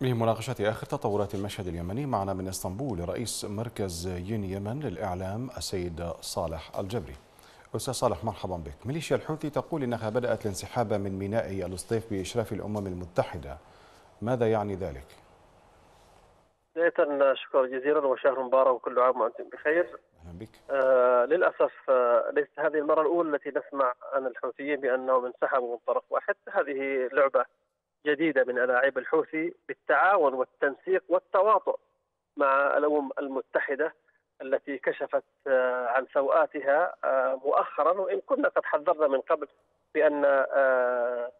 لمناقشة آخر تطورات المشهد اليمني معنا من إسطنبول رئيس مركز ين يمن للإعلام السيد صالح الجبري. أستاذ صالح مرحبا بك. ميليشيا الحوثي تقول إنها بدأت الانسحاب من ميناء الصطيف بإشراف الأمم المتحدة. ماذا يعني ذلك؟ بداية شكرا جزيلا وشهر مبارك وكل عام وأنتم بخير. أهلا بك. آه للأسف آه ليست هذه المرة الأولى التي نسمع عن الحوثيين بأنهم انسحبوا من طرف واحد. هذه لعبة جديدة من ألاعيب الحوثي بالتعاون والتنسيق والتواطؤ مع الأمم المتحدة التي كشفت آه عن سوءاتها آه مؤخرا وإن كنا قد حذرنا من قبل بأن آه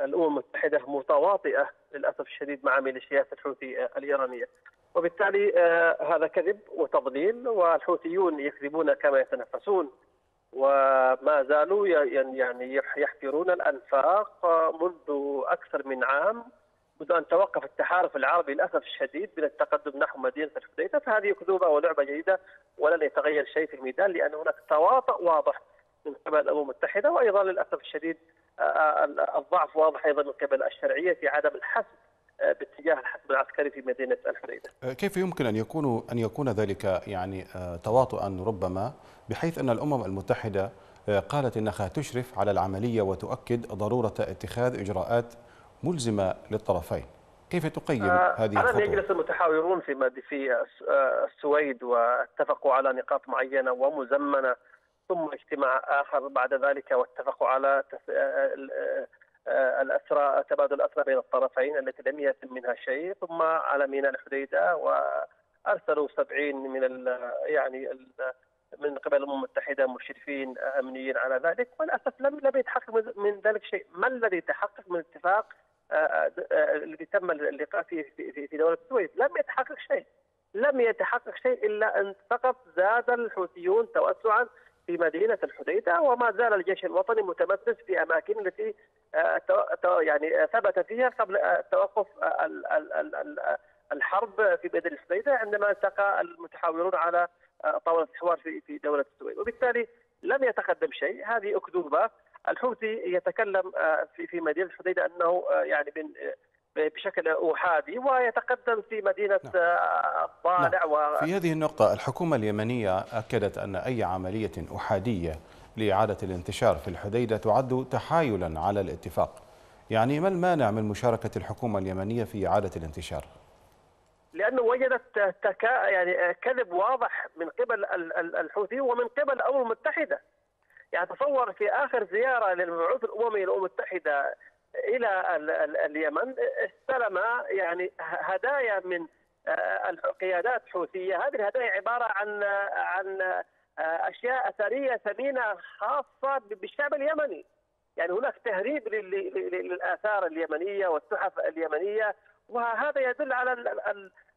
الأمم المتحدة متواطئة للأسف الشديد مع ميليشيات الحوثي الإيرانية. وبالتالي هذا كذب وتضليل والحوثيون يكذبون كما يتنفسون. وما زالوا يعني يحفرون الأنفاق منذ أكثر من عام منذ أن توقف التحالف العربي للأسف الشديد من التقدم نحو مدينة الحديده فهذه اكذوبه ولعبة جيدة ولن يتغير شيء في الميدان لأن هناك تواطؤ واضح من قبل الأمم المتحدة وأيضا للأسف الشديد الضعف واضح أيضا من قبل الشرعية في عدم الحسم العسكري في مدينة الحديدة. كيف يمكن أن يكون أن يكون ذلك يعني تواطؤا ربما بحيث أن الأمم المتحدة قالت إنها تشرف على العملية وتؤكد ضرورة اتخاذ إجراءات ملزمة للطرفين. كيف تقيم آه هذه الخطوة؟ يجلس المتحاورون في في السويد واتفقوا على نقاط معينة ومزمنة ثم اجتماع آخر بعد ذلك واتفقوا على الاسرى تبادل الأسرى بين الطرفين التي لم يتم منها شيء ثم على ميناء الحديدة وأرسلوا 70 من يعني من قبل الأمم المتحدة مشرفين أمنيين على ذلك وللأسف لم لم يتحقق من ذلك شيء، ما الذي تحقق من اتفاق الذي تم اللقاء فيه في في دولة السويد؟ لم يتحقق شيء. لم يتحقق شيء إلا أن فقط زاد الحوثيون توسعا في مدينة الحديدة وما زال الجيش الوطني متمسك في اماكن التي يعني ثبت فيها قبل توقف الحرب في مدينه الحديدة عندما التقى المتحاورون على طاولة الحوار في دولة السويد. وبالتالي لم يتقدم شيء. هذه أكذوبة. الحوثي يتكلم في في مدينة الحديدة أنه يعني من بشكل أحادي ويتقدم في مدينة الضالع نعم. و... في هذه النقطة الحكومة اليمنية أكدت أن أي عملية أحادية لإعادة الانتشار في الحديدة تعد تحايلا على الاتفاق يعني ما المانع من مشاركة الحكومة اليمنية في إعادة الانتشار؟ لأنه وجدت تكا يعني كذب واضح من قبل الحوثي ومن قبل الأمم المتحدة يعني تصور في آخر زيارة للمبعوث الأممي للأمم المتحدة إلى اليمن. استلم يعني هدايا من القيادات الحوثيه، هذه الهدايا عبارة عن عن أشياء أثرية ثمينة خاصة بالشعب اليمني. يعني هناك تهريب للآثار اليمنية والتحف اليمنية. وهذا يدل على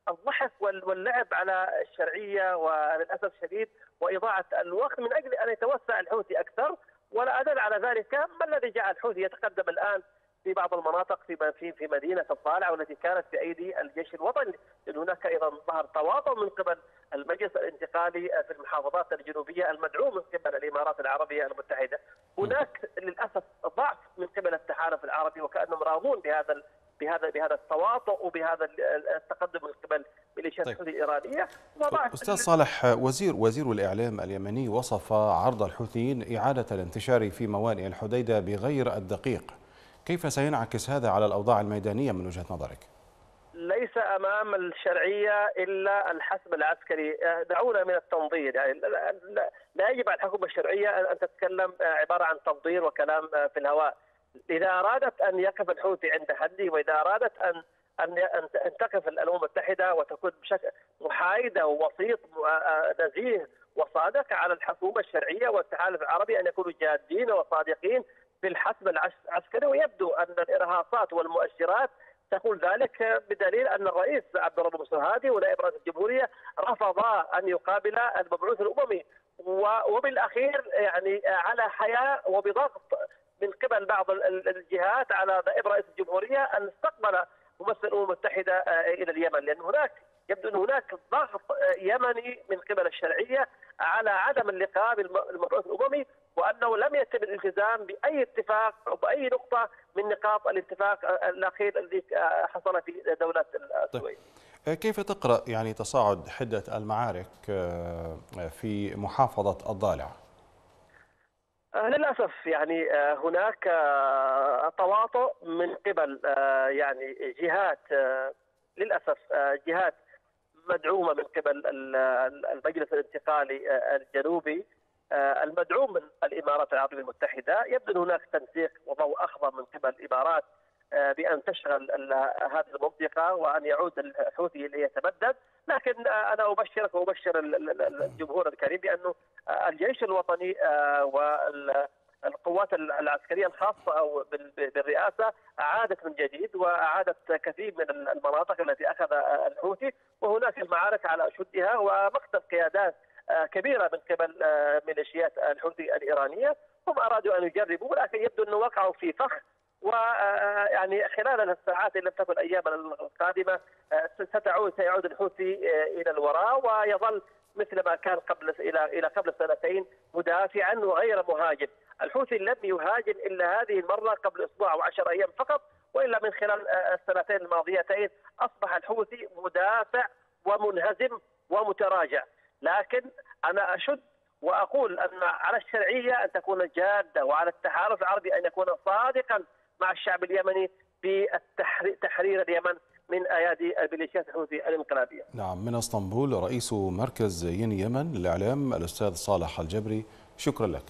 الضحك واللعب على الشرعية وللأسف الشديد وإضاعة الوقت. من أجل أن يتوسع الحوثي أكثر ولا أدل على ذلك. ما الذي جعل الحوثي يتقدم الآن في بعض المناطق في في في مدينة الطالع والتي كانت بايدي الجيش الوطني لأن هناك أيضا ظهر تواطؤ من قبل المجلس الانتقالي في المحافظات الجنوبية المدعوم من قبل الإمارات العربية المتحدة. هناك للأسف ضعف من قبل التحالف العربي وكأنهم راضون بهذا بهذا بهذا التواطؤ وبهذا التقدم من قبل ميليشيات طيب. الإيرانية أستاذ صالح وزير وزير الإعلام اليمني وصف عرض الحوثيين إعادة الانتشار في موانئ الحديدة بغير الدقيق كيف سينعكس هذا على الأوضاع الميدانية من وجهة نظرك؟ ليس أمام الشرعية إلا الحسم العسكري، دعونا من التنظير يعني لا يجب على الحكومة الشرعية ان تتكلم عبارة عن تنظير وكلام في الهواء. إذا أرادت أن يقف الحوثي عند حده وإذا أرادت ان أن أن تقف الأمم المتحدة وتكون بشكل محايده ووسيط نزيه وصادق على الحكومة الشرعية والتحالف العربي أن يكونوا جادين وصادقين في الحسم العسكري ويبدو أن الإرهاصات والمؤشرات تقول ذلك بدليل أن الرئيس عبد الرب منصور هادي ونائب رئيس الجمهورية رفضا أن يقابل المبعوث الأممي. وبالأخير يعني على حياء وبضغط من قبل بعض الجهات على نائب رئيس الجمهورية أن استقبل ممثل الأمم المتحدة إلى اليمن. لأن هناك يبدو أن هناك ضغط يمني من قبل الشرعية على عدم اللقاء بالمبعوث الأممي. وأنه لم يتم الالتزام بأي اتفاق أو بأي نقطة من نقاط الاتفاق الأخير الذي حصل في دولة السويد. طيب. كيف تقرأ يعني تصاعد حدة المعارك في محافظة الضالع؟ للأسف يعني هناك تواطؤ من قبل يعني جهات للأسف جهات مدعومة من قبل المجلس الانتقالي الجنوبي المدعوم من الإمارات العربية المتحدة يبدو هناك تنسيق وضوء أخضر من قبل الإمارات بأن تشغل هذه المنطقة وأن يعود الحوثي ليتمدد. لكن أنا أبشرك وأبشر الجمهور الكريم بانه الجيش الوطني والقوات العسكرية الخاصة أو بالرئاسة عادت من جديد وأعادت كثير من المناطق التي أخذ الحوثي. وهناك المعارك على أشدها ومقتل قيادات كبيرة من قبل ميليشيات الحوثي الإيرانية. هم أرادوا أن يجربوا لكن يبدو أنه وقعوا في فخ. ويعني خلال الساعات ان لم تكن الأيام القادمة ستعود سيعود الحوثي إلى الوراء ويظل مثل ما كان قبل إلى إلى قبل سنتين مدافعا وغير مهاجم، الحوثي لم يهاجم إلا هذه المرة قبل أسبوع أو 10 أيام فقط وإلا من خلال السنتين الماضيتين أصبح الحوثي مدافع ومنهزم ومتراجع، لكن أنا أشد وأقول أن على الشرعية أن تكون جادة وعلى التحالف العربي أن يكون صادقا مع الشعب اليمني في تحرير اليمن من أيادي الميليشيات الحوثي الانقلابية. نعم من إسطنبول رئيس مركز ين يمن للاعلام الأستاذ صالح الجبري شكرا لك.